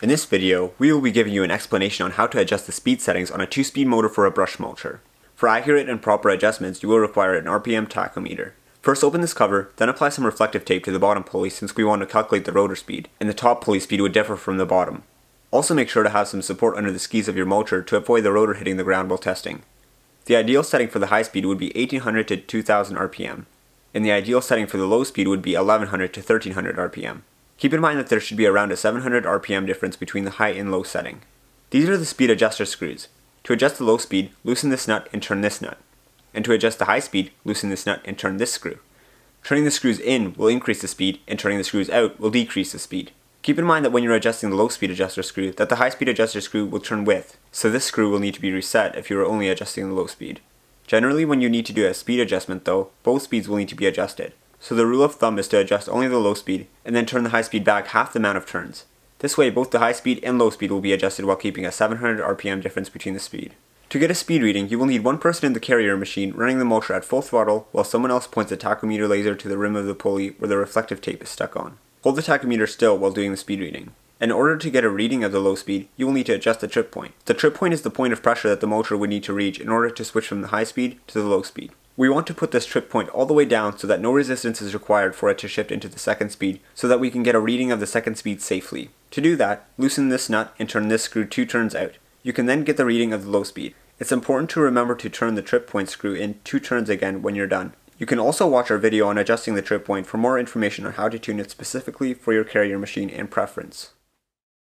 In this video, we will be giving you an explanation on how to adjust the speed settings on a 2-speed motor for a brush mulcher. For accurate and proper adjustments, you will require an RPM tachometer. First open this cover, then apply some reflective tape to the bottom pulley since we want to calculate the rotor speed, and the top pulley speed would differ from the bottom. Also make sure to have some support under the skis of your mulcher to avoid the rotor hitting the ground while testing. The ideal setting for the high speed would be 1800 to 2000 RPM, and the ideal setting for the low speed would be 1100 to 1300 RPM. Keep in mind that there should be around a 700 RPM difference between the high and low setting. These are the speed adjuster screws. To adjust the low speed, loosen this nut and turn this nut. And to adjust the high speed, loosen this nut and turn this screw. Turning the screws in will increase the speed, and turning the screws out will decrease the speed. Keep in mind that when you're adjusting the low speed adjuster screw, that the high speed adjuster screw will turn with, so this screw will need to be reset if you are only adjusting the low speed. Generally when you need to do a speed adjustment though, both speeds will need to be adjusted. So the rule of thumb is to adjust only the low speed, and then turn the high speed back half the amount of turns. This way both the high speed and low speed will be adjusted while keeping a 700 RPM difference between the speed. To get a speed reading, you will need one person in the carrier machine running the mulcher at full throttle while someone else points a tachometer laser to the rim of the pulley where the reflective tape is stuck on. Hold the tachometer still while doing the speed reading. In order to get a reading of the low speed, you will need to adjust the trip point. The trip point is the point of pressure that the mulcher would need to reach in order to switch from the high speed to the low speed. We want to put this trip point all the way down so that no resistance is required for it to shift into the second speed so that we can get a reading of the second speed safely. To do that, loosen this nut and turn this screw two turns out. You can then get the reading of the low speed. It's important to remember to turn the trip point screw in two turns again when you're done. You can also watch our video on adjusting the trip point for more information on how to tune it specifically for your carrier machine and preference.